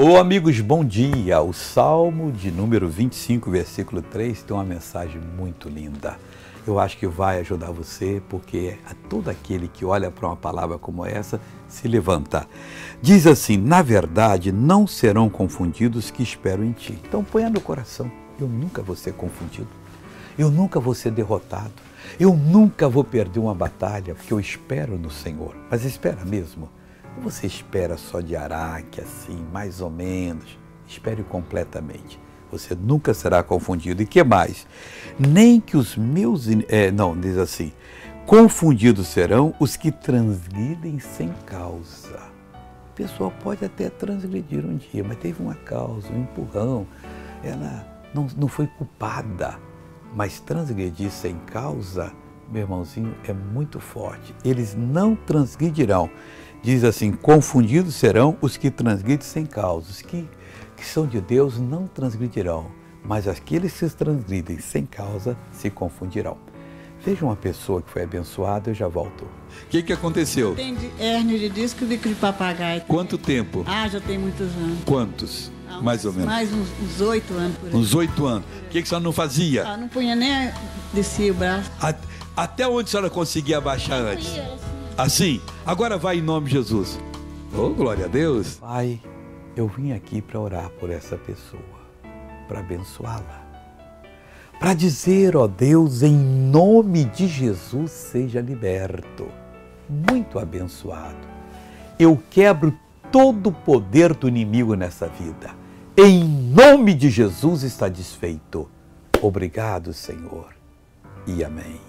Ô amigos, bom dia! O Salmo de número 25, versículo 3 tem uma mensagem muito linda. Eu acho que vai ajudar você, porque a todo aquele que olha para uma palavra como essa se levanta. Diz assim: Na verdade, não serão confundidos que esperam em ti. Então ponha no coração: eu nunca vou ser confundido. Eu nunca vou ser derrotado. Eu nunca vou perder uma batalha, porque eu espero no Senhor. Mas espera mesmo. Você espera só de araque, assim, mais ou menos. Espere completamente. Você nunca será confundido. E que mais? Nem que os meus. É, não, diz assim: confundidos serão os que transgridem sem causa. A pessoa pode até transgredir um dia, mas teve uma causa, um empurrão. Ela não, não foi culpada. Mas transgredir sem causa, meu irmãozinho, é muito forte. Eles não transgredirão diz assim: confundidos serão os que transgridem sem causa. Os que, que são de Deus não transgredirão, mas aqueles que transgridem sem causa se confundirão. Veja uma pessoa que foi abençoada, eu já volto. O que, que aconteceu? Tem hernia de disco e bico de papagaio. Quanto tempo? Ah, já tem muitos anos. Quantos? Ah, mais ou menos? Mais uns oito anos por aí. Uns oito anos. O que, que a senhora não fazia? Ah, não punha nem descia o braço. Até onde a senhora conseguia abaixar antes? Assim, agora vai em nome de Jesus. Oh, glória a Deus. Pai, eu vim aqui para orar por essa pessoa, para abençoá-la. Para dizer, ó Deus, em nome de Jesus, seja liberto. Muito abençoado. Eu quebro todo o poder do inimigo nessa vida. Em nome de Jesus está desfeito. Obrigado, Senhor. E amém.